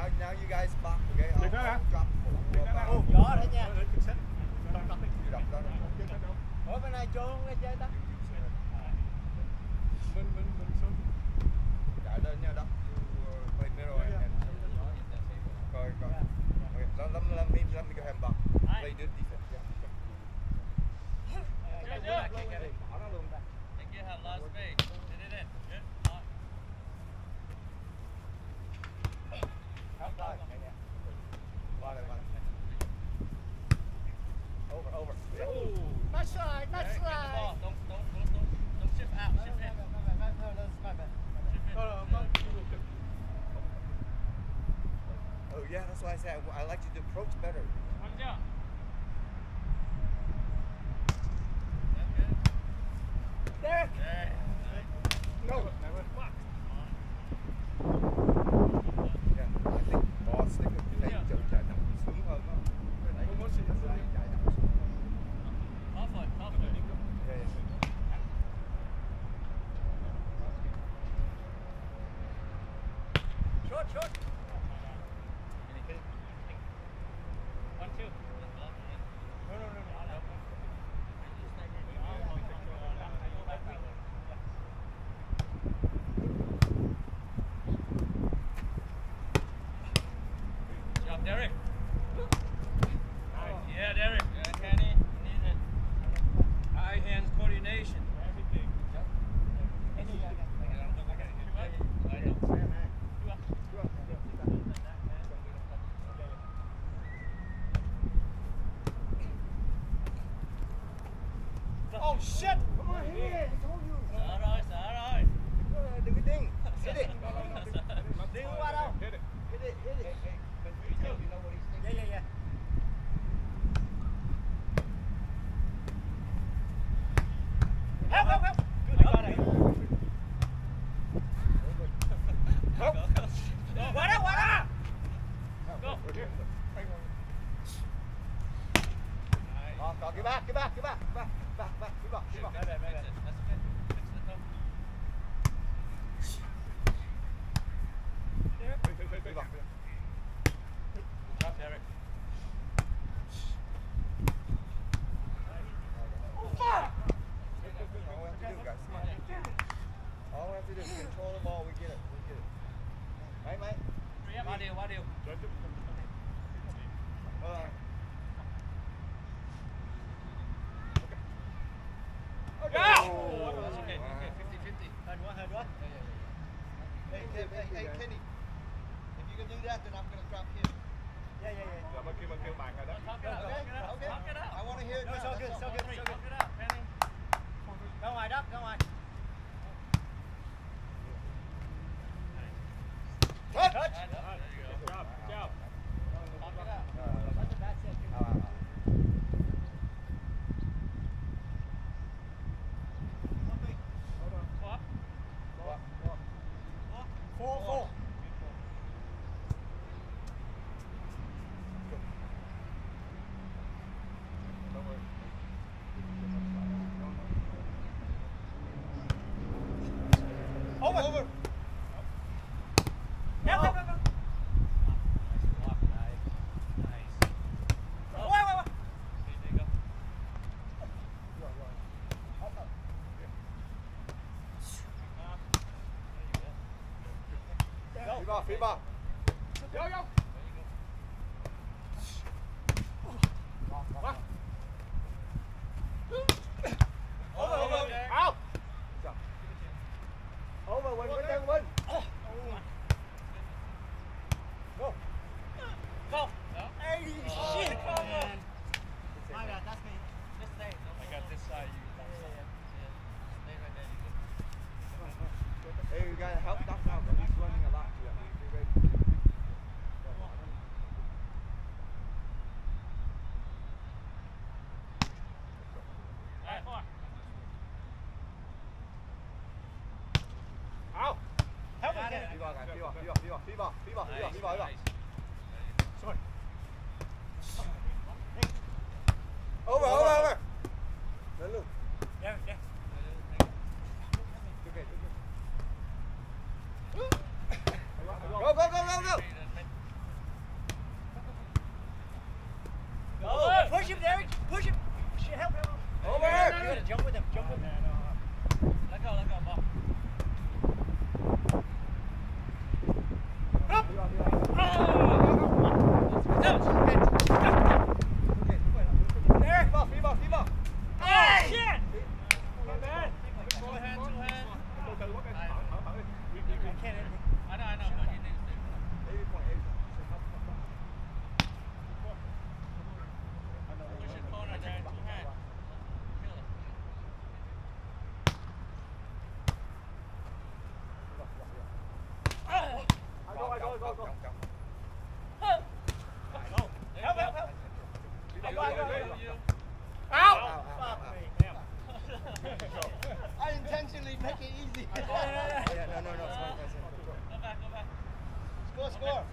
Now, you guys block, okay? I'll, Được? Drop, Được đó hả? Ồ, đấy nha. Ủa bên này chưa không nghe chơi ta? Bên bên bên xuống. Chạy lên nha đó. Play middle and. Coi coi. Let, let, let me let me go ahead and block. Play good defense. Yeah. Good, good. They can't have a lot of space. Hit it in. Good. Yeah, that's why I said I like to approach better. Derek. Này bên. Yeah, I think ball stick it play chậm chạy nằm xuống hơn đó. Không có sự- Chạy chạy nằm xuống. Yeah, yeah. Short, short. No, no, no, no. Derek. Yeah, Derek. Yeah, Kenny. You need it. Eye hands coordination. Oh shit! Come on here. I told you. Rồi, sợ rồi. Đừng có đinh. Hit it. Đi không qua đâu. Hit it. Hit it, hit it. Hey, hey, but you know, you know what he's thinking? Yeah, yeah, yeah. Help, help, help. Good, I got it. Help. Qua đó, qua đó. Go. Đó, có cái back, cái back, cái back, back, back, back, cái back, cái back. Fix it. That's okay. Fix the top. Phải, phải, phải, phải. Cái back. Good job, Derek. All we have to do, guys, come on. All we have to do is control the ball, we get it, we get it. Right, mate? Qua điều, qua điều. Rồi, tiếp tục. Uh, Yeah! Oh, That's okay. Okay, 50-50. Hên quá, hên quá. Hey, hey, hey, hey, Kenny. If you can do that, then I'm gonna drop him. Yeah, yeah, yeah. Là bên kia bên kia bàn rồi đó. Okay, okay. Out. I want to hear it No, now. that's good, all. good. Out, Penny. Ra ngoài đất, ra ngoài. Touch! Touch. Good job, good job. gotta jump with him, jump with him. Let go, let go, ball. Out! I intentionally make it easy. yeah, no, no, no. Score, score.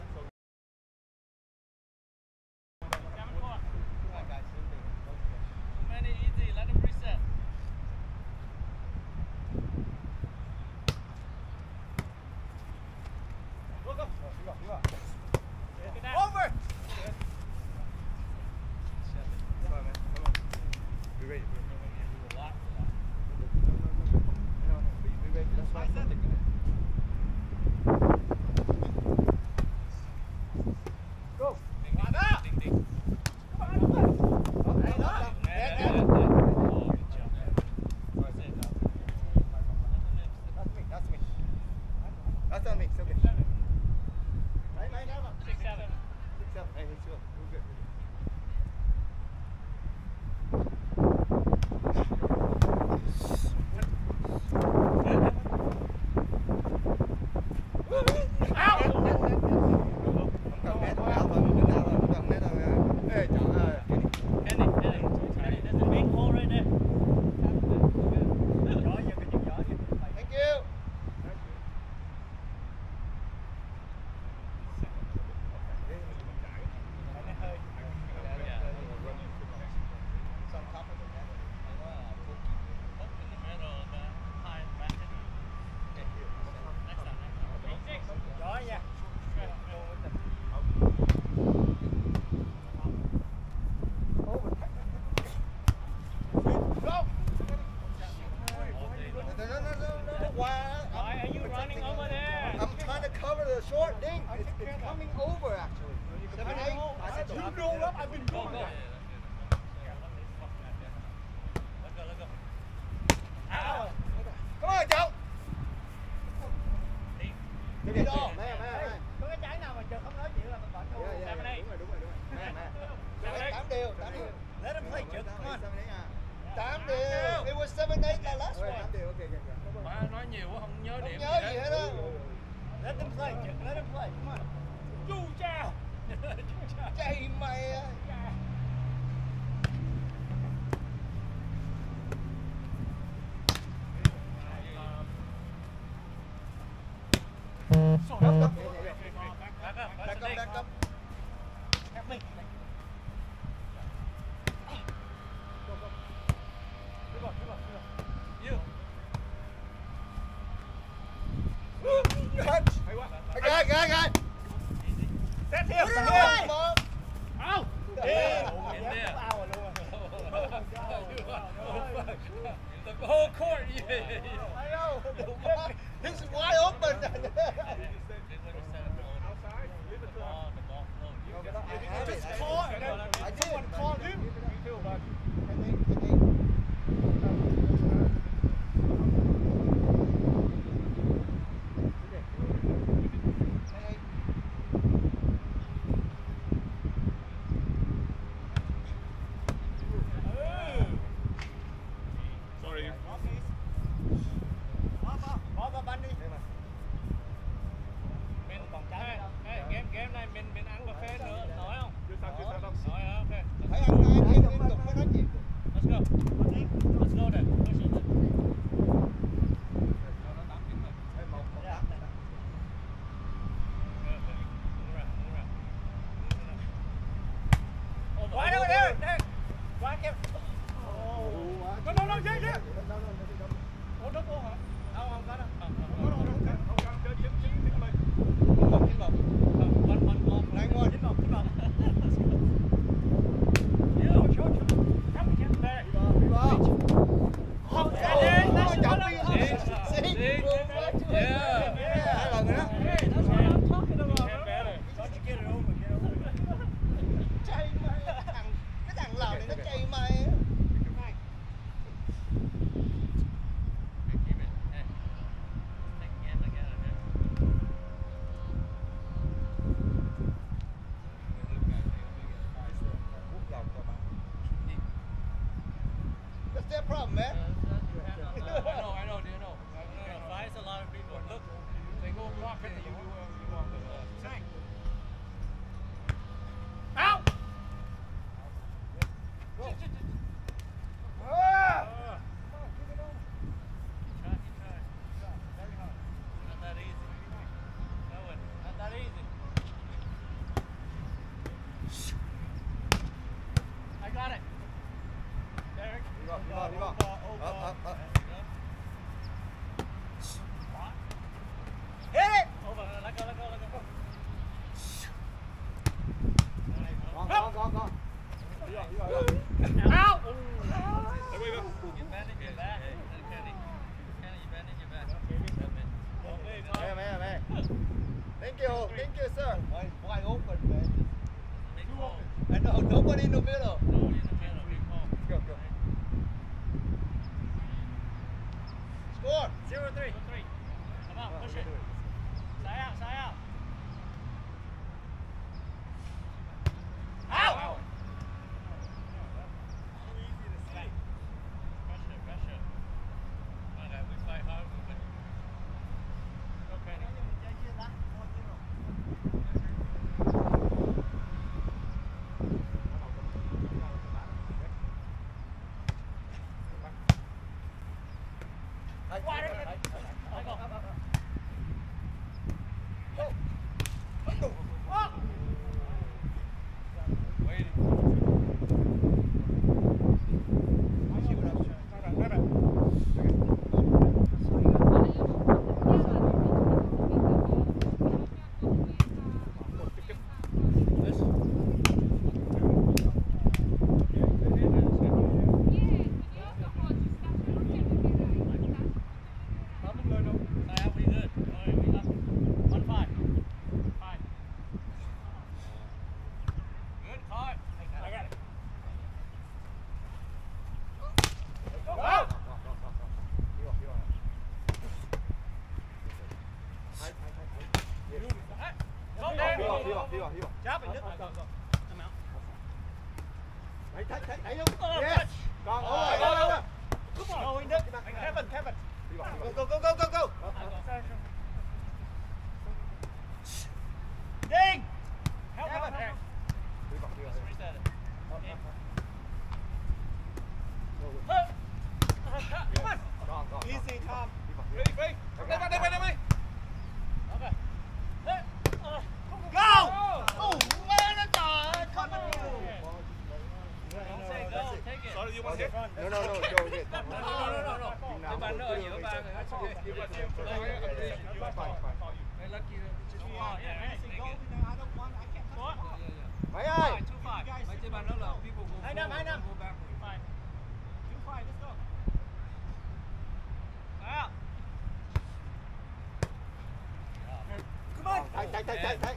I got. That's him. Put it away. Out. Oh. Yeah. Oh. The whole court. Yeah. I know. this is wide open. if it's. Yes. Go, go, go, go. Go, go, go. Ding! Help, help, help. Come on. Easy, Tom. Ready, ready. Come on, come on, come on. tight, tight, tight, tight.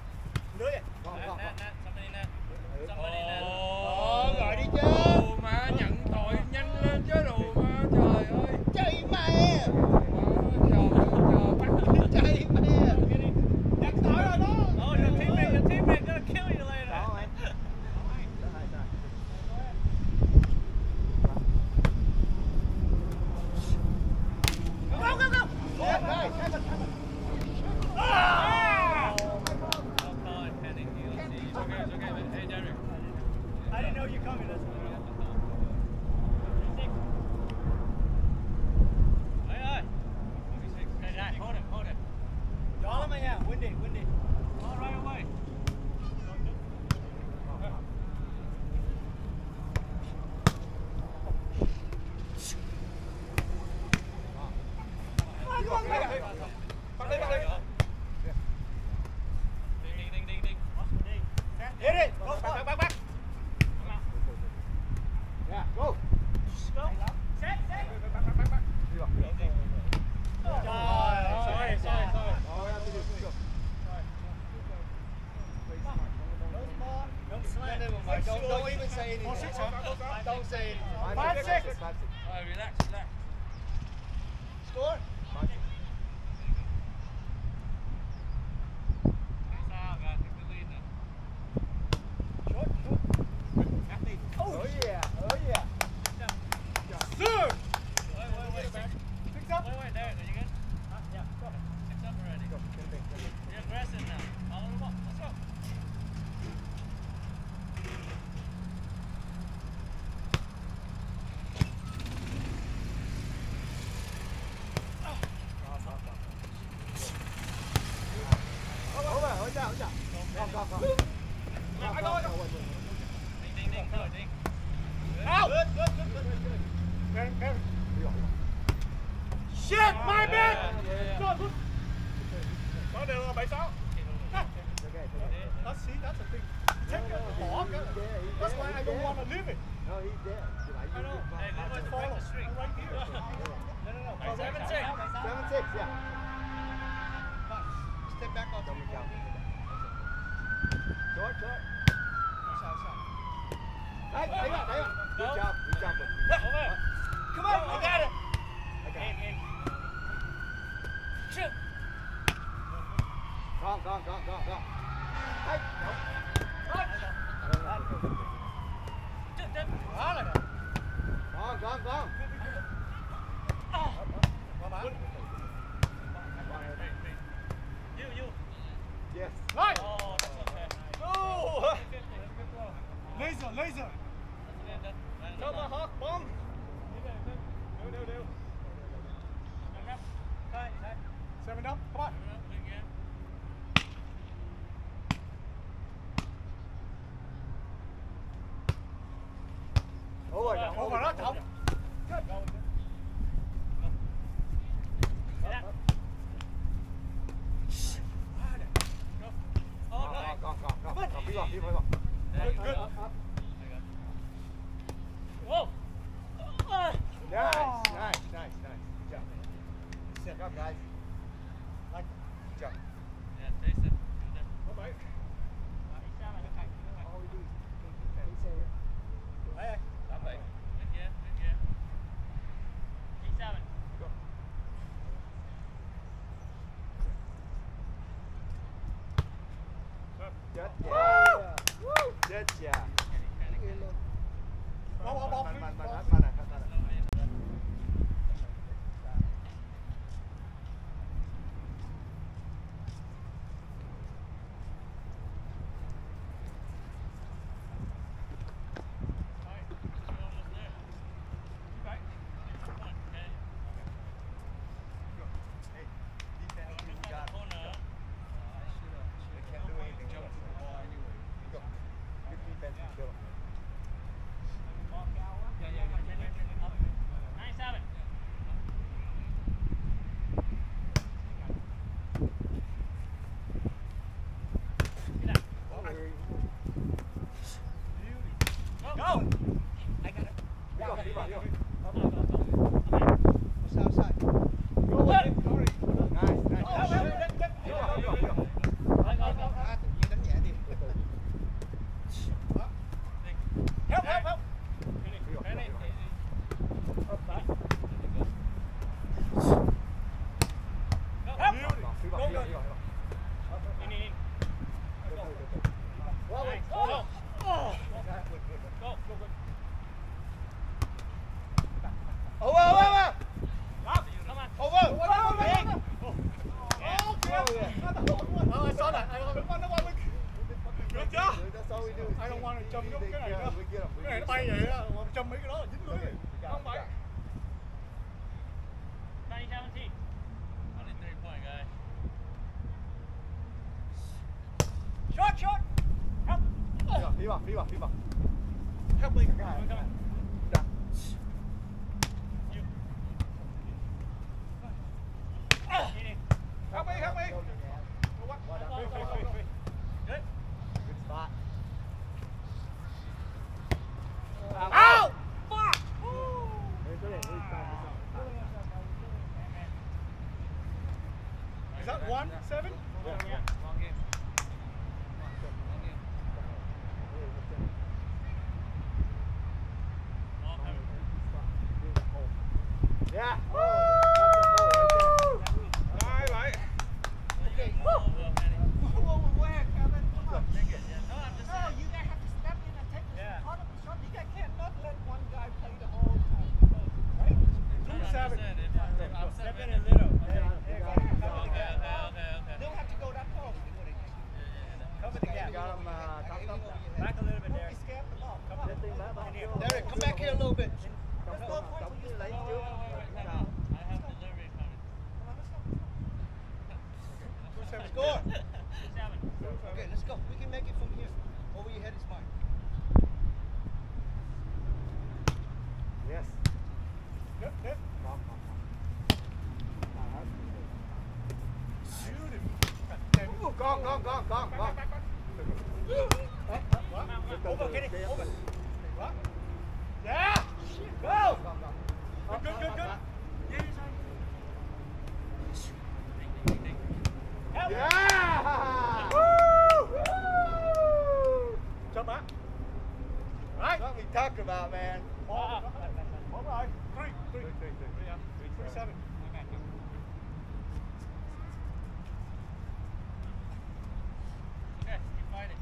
Don't, don't even say anything. Don't say anything. Five, six. Five, six. All right, relax, relax. Score. Shit, my bad! Có đều không? 76. That's see, that's a thing. Take no, no, no, the ball. That's why I don't want to leave it. No, he's there. I know. Hey, let us follow. The string. Right here. no, no, no. Hey, seven, six. Seven, six, yeah. Step back up. Don't Short, short. Shoot. Yes. Right. Laser, laser! Woo! chà. Chết Digo, digo, digo. Vamos, vamos, vamos. Vamos, vamos, vamos. vậy á, trăm mấy cái đó là dính lưới. Yeah. Woo!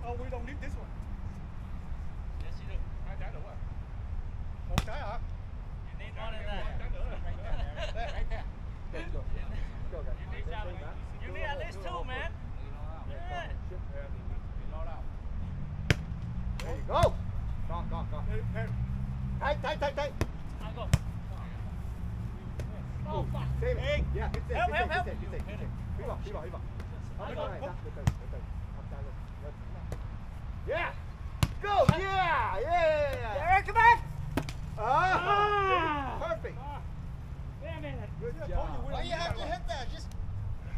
Oh, we don't need this one. Yes, you do. hai trái đủ rồi Một trái hả? You need more than that. trái nữa rồi You need, you need at least two, man. Yeah. There you go. Go on, go on, go on. Hey, hey. Tight, tight, tight, tight. I'll go. Oh, save it. Yeah, good save, Help, good help, save, help. good save, good save, good save. Hy vọng, hy vọng, hy vọng. Không, Go, này, go. ra, từ từ, từ từ. Không sao luôn. Rồi. Yeah. Go, yeah, yeah. Eric, come back. Ah, perfect. Damn it. Good I told job. you we Why don't you need have that to one. hit that? Just,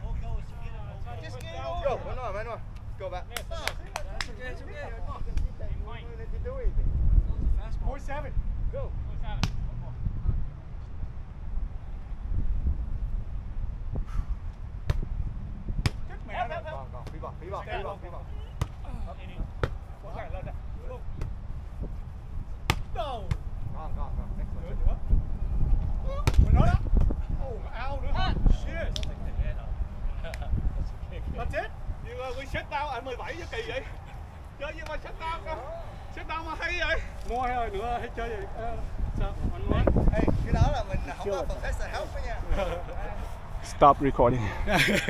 Whole goal is to get it over. just get it Go, over. one more, one. Go back. That's okay, it's okay. Fine. Let you do anything. Four, seven. Go. Man. Help, help, on. On, on. Next one. nói đó. Oh, out nữa hả? Shit. That's it. You, uh, we shut down ở 17 chứ kỳ vậy. Chơi gì mà shut down cơ. Shut down mà hay vậy. Mua hay nữa hay chơi gì? Ờ, Sao? Anh. Ê, cái đó là mình không có professor help đó nha. Stop recording.